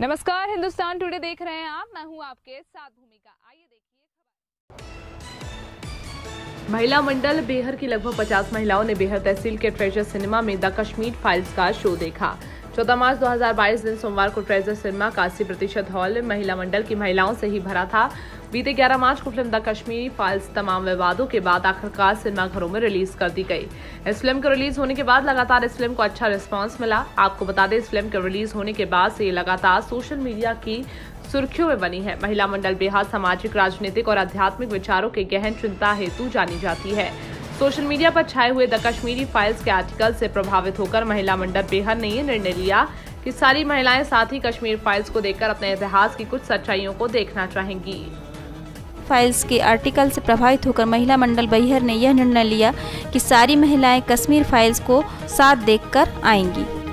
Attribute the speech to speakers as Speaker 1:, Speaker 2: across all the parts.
Speaker 1: नमस्कार, हिंदुस्तान टुडे देख रहे हैं आप। मैं हूँ आपके साथ भूमिका। आइए देखिए
Speaker 2: महिला मंडल बेहर की लगभग 50 महिलाओं ने बेहर तहसील के ट्रेजर सिनेमा में द कश्मीर फाइल्स का शो देखा। 14 मार्च 2022 दिन सोमवार को ट्रेजर सिनेमा का अस्सी प्रतिशत हॉल महिला मंडल की महिलाओं से ही भरा था। बीते 11 मार्च को फ़िल्म द कश्मीरी फाइल्स तमाम विवादों के बाद आखिरकार सिनेमा घरों में रिलीज़ कर दी गई। इस फ़िल्म के रिलीज़ होने के बाद लगातार इस फ़िल्म को अच्छा रिस्पांस मिला। आपको बता दें, इस फ़िल्म के रिलीज़ होने के बाद से लगातार सोशल मीडिया की सुर्खियों में बनी है। महिला मंडल बेहद सामाजिक, राजनीतिक और आध्यात्मिक विचारों के गहन चिंता हेतु जानी जाती है। सोशल मीडिया पर छाए हुए द कश्मीरी फाइल्स के आर्टिकल से प्रभावित होकर महिला मंडल बेहद ने ये निर्णय लिया कि सारी महिलाएँ साथ ही कश्मीर फाइल्स को देखकर अपने इतिहास की कुछ सच्चाइयों को देखना चाहेंगी।
Speaker 3: फाइल्स के आर्टिकल से प्रभावित होकर महिला मंडल बहिहर ने यह निर्णय लिया कि सारी महिलाएँ कश्मीर फाइल्स को साथ देखकर आएँगी।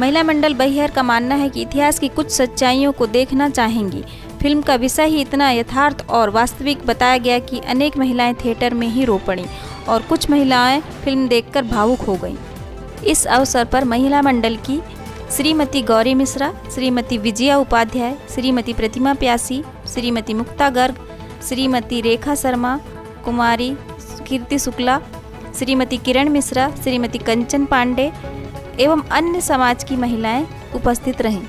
Speaker 3: महिला मंडल बैहर का मानना है कि इतिहास की कुछ सच्चाइयों को देखना चाहेंगी। फ़िल्म का विषय ही इतना यथार्थ और वास्तविक बताया गया कि अनेक महिलाएँ थिएटर में ही रो पड़ी और कुछ महिलाएँ फ़िल्म देखकर भावुक हो गईं। इस अवसर पर महिला मंडल की श्रीमती गौरी मिश्रा, श्रीमती विजया उपाध्याय, श्रीमती प्रतिमा प्यासी, श्रीमती मुक्ता गर्ग, श्रीमती रेखा शर्मा, कुमारी, कीर्ति शुक्ला, श्रीमती किरण मिश्रा, श्रीमती कंचन पांडे एवं अन्य समाज की महिलाएँ उपस्थित रहीं।